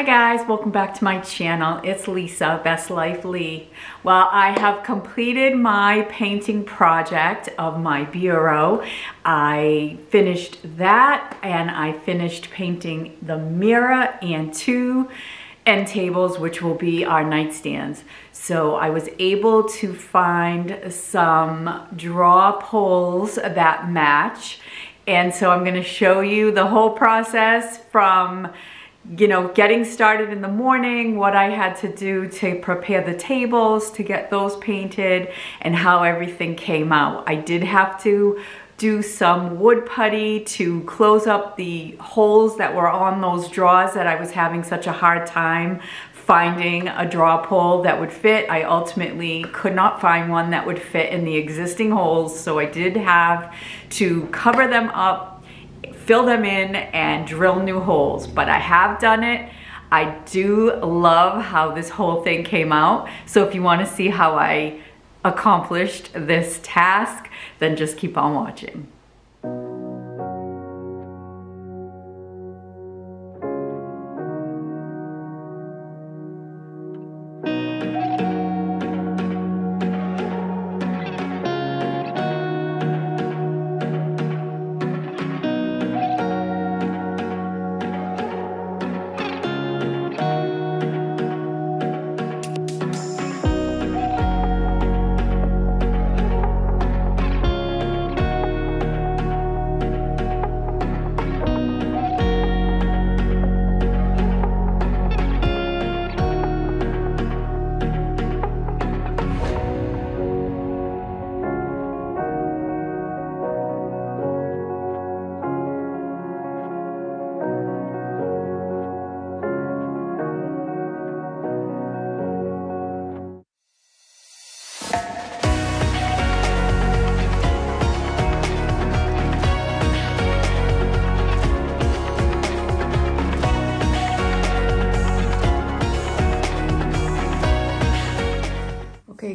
Hi guys, welcome back to my channel. It's Lisa, Best Life Lee. Well, I have completed my painting project of my bureau. I finished that and I finished painting the mirror and two end tables, which will be our nightstands. So I was able to find some draw pulls that match. And so I'm gonna show you the whole process from you know, getting started in the morning, what I had to do to prepare the tables, to get those painted, and how everything came out. I did have to do some wood putty to close up the holes that were on those drawers that I was having such a hard time finding a draw pull that would fit. I ultimately could not find one that would fit in the existing holes, so I did have to cover them up fill them in and drill new holes, but I have done it. I do love how this whole thing came out. So if you wanna see how I accomplished this task, then just keep on watching.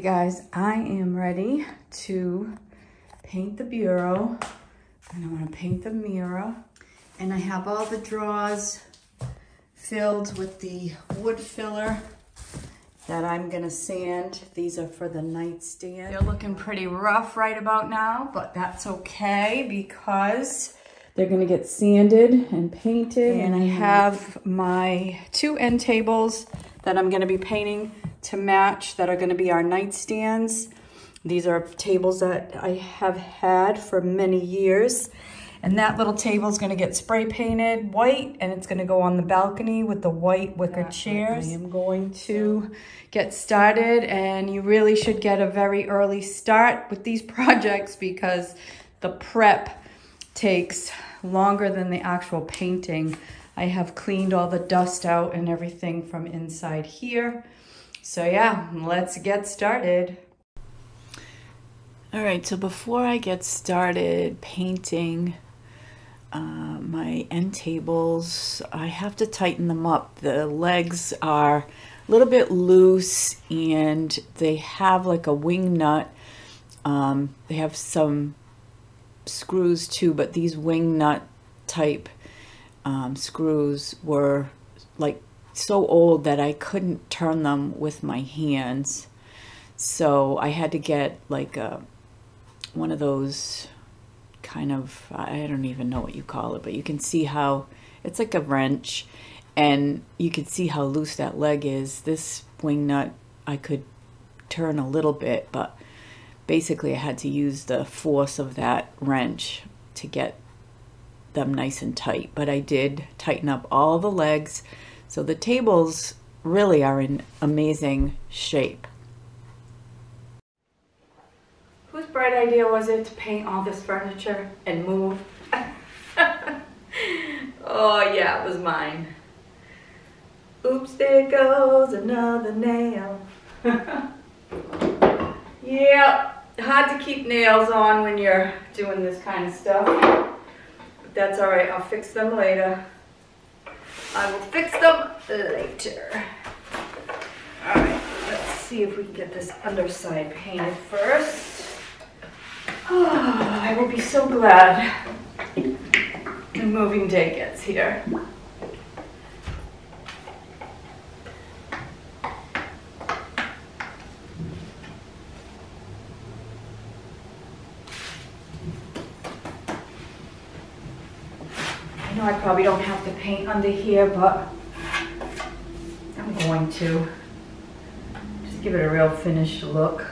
Guys, I am ready to paint the bureau and I want to paint the mirror and I have all the drawers filled with the wood filler that I'm gonna sand. These are for the nightstand. They're looking pretty rough right about now, but that's okay because they're gonna get sanded and painted. And I have my two end tables that I'm gonna be painting to match that are gonna be our nightstands. These are tables that I have had for many years. And that little table is gonna get spray painted white and it's gonna go on the balcony with the white wicker chairs. I am going to get started and you really should get a very early start with these projects because the prep takes longer than the actual painting. I have cleaned all the dust out and everything from inside here. So yeah, let's get started. All right, so before I get started painting uh, my end tables, I have to tighten them up. The legs are a little bit loose and they have like a wing nut. Um, they have some screws too, but these wing nut type um, screws were like so old that I couldn't turn them with my hands. So I had to get like a, one of those kind of, I don't even know what you call it, but you can see how it's like a wrench and you can see how loose that leg is. This wing nut I could turn a little bit, but basically I had to use the force of that wrench to get them nice and tight. But I did tighten up all the legs so the tables really are in amazing shape. Whose bright idea was it to paint all this furniture and move? oh yeah, it was mine. Oops, there goes another nail. yeah, hard to keep nails on when you're doing this kind of stuff. That's all right, I'll fix them later. I will fix them later. All right, let's see if we can get this underside painted first. Oh, I will be so glad the moving day gets here. know I probably don't have to paint under here, but I'm going to. Just give it a real finished look.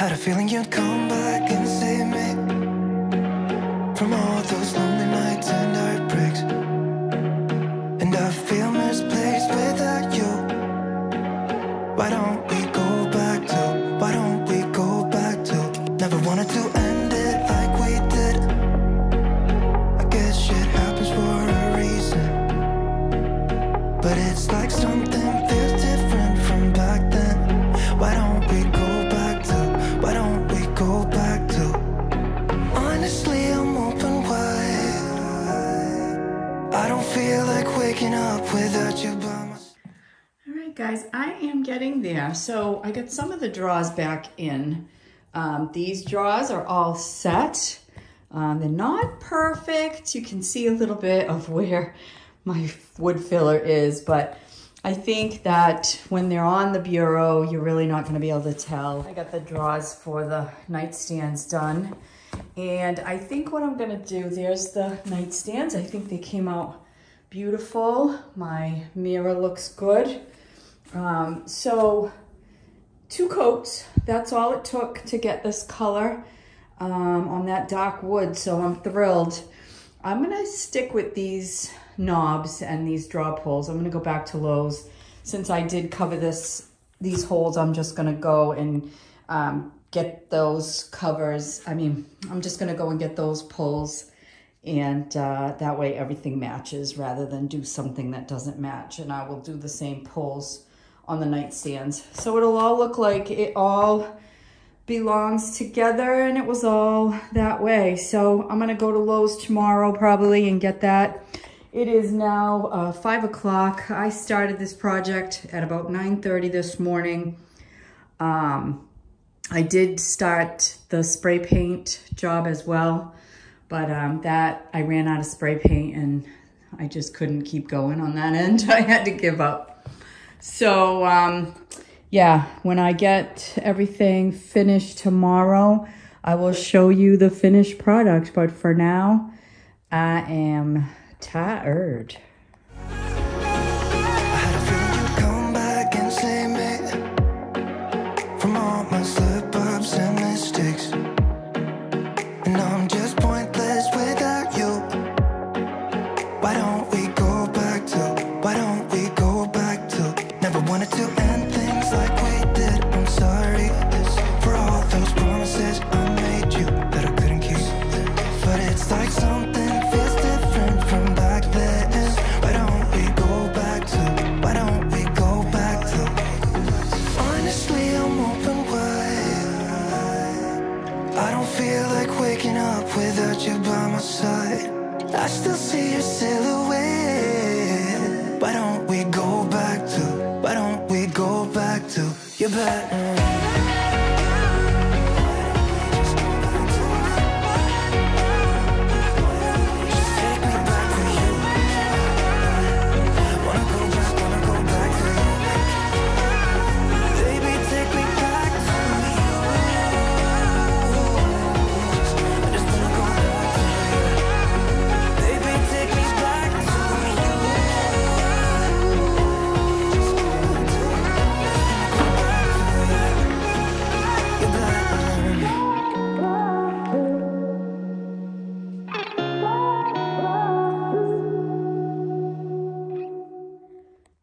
Had a feeling you'd come back and save me from all those lonely nights and heartbreaks. And I feel misplaced without you. Why don't we go back to? Why don't we go back to? Never wanted to end it like we did. I guess shit happens for a reason. But it's like something guys, I am getting there. So I got some of the drawers back in. Um, these drawers are all set. Um, they're not perfect. You can see a little bit of where my wood filler is, but I think that when they're on the bureau, you're really not gonna be able to tell. I got the drawers for the nightstands done. And I think what I'm gonna do, there's the nightstands. I think they came out beautiful. My mirror looks good. Um, so two coats, that's all it took to get this color um, on that dark wood. So I'm thrilled. I'm gonna stick with these knobs and these draw pulls. I'm gonna go back to Lowe's. Since I did cover this, these holes, I'm just gonna go and um, get those covers. I mean, I'm just gonna go and get those pulls and uh, that way everything matches rather than do something that doesn't match. And I will do the same pulls on the nightstands. So it'll all look like it all belongs together and it was all that way. So I'm gonna go to Lowe's tomorrow probably and get that. It is now uh, five o'clock. I started this project at about 9.30 this morning. Um, I did start the spray paint job as well, but um, that I ran out of spray paint and I just couldn't keep going on that end. I had to give up. So um, yeah, when I get everything finished tomorrow, I will show you the finished product. But for now, I am tired. feel like waking up without you by my side. I still see your silhouette. Why don't we go back to, why don't we go back to your bed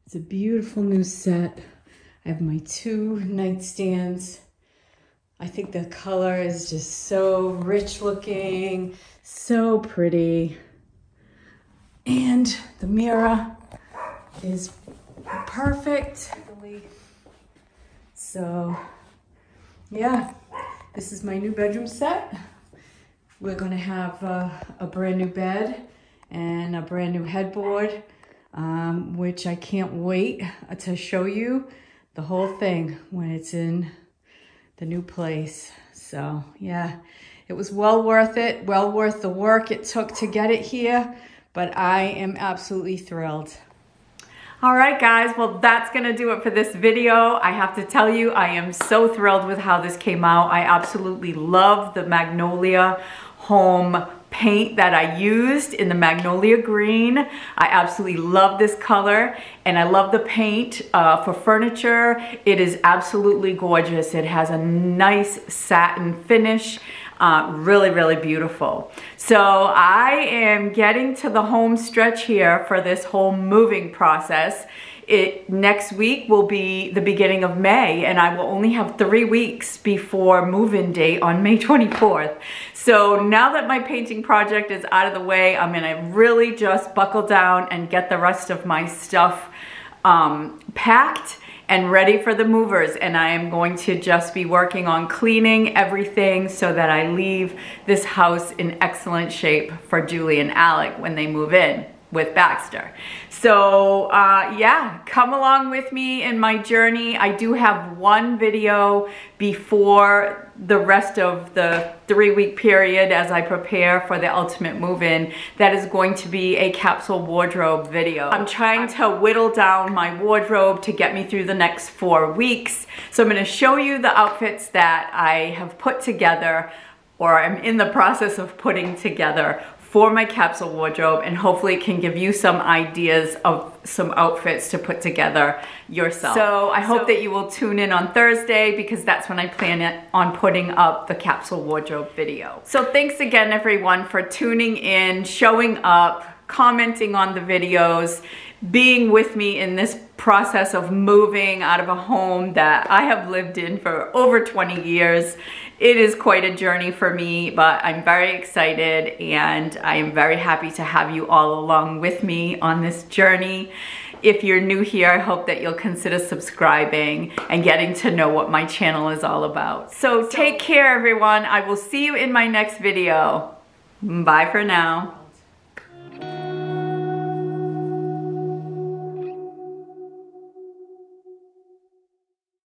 It's a beautiful new set. I have my two nightstands. I think the color is just so rich looking, so pretty. And the mirror is perfect. So, yeah, this is my new bedroom set. We're gonna have uh, a brand new bed and a brand new headboard, um, which I can't wait to show you the whole thing when it's in the new place. So yeah, it was well worth it, well worth the work it took to get it here, but I am absolutely thrilled. All right, guys, well, that's gonna do it for this video. I have to tell you, I am so thrilled with how this came out. I absolutely love the Magnolia Home paint that I used in the Magnolia Green. I absolutely love this color and I love the paint uh, for furniture. It is absolutely gorgeous. It has a nice satin finish. Uh, really, really beautiful. So I am getting to the home stretch here for this whole moving process. It next week will be the beginning of May and I will only have three weeks before move-in date on May 24th. So now that my painting project is out of the way, I'm gonna really just buckle down and get the rest of my stuff um, packed and ready for the movers and I am going to just be working on cleaning everything so that I leave this house in excellent shape for Julie and Alec when they move in with Baxter. So uh, yeah, come along with me in my journey. I do have one video before the rest of the three week period as I prepare for the ultimate move-in that is going to be a capsule wardrobe video. I'm trying to whittle down my wardrobe to get me through the next four weeks. So I'm gonna show you the outfits that I have put together or I'm in the process of putting together for my capsule wardrobe and hopefully it can give you some ideas of some outfits to put together yourself. So I hope So- that you will tune in on Thursday because that's when I plan it on putting up the capsule wardrobe video. So thanks again everyone for tuning in, showing up, commenting on the videos, being with me in this process of moving out of a home that I have lived in for over 20 years. It is quite a journey for me, but I'm very excited and I am very happy to have you all along with me on this journey. If you're new here, I hope that you'll consider subscribing and getting to know what my channel is all about. So take care, everyone. I will see you in my next video. Bye for now.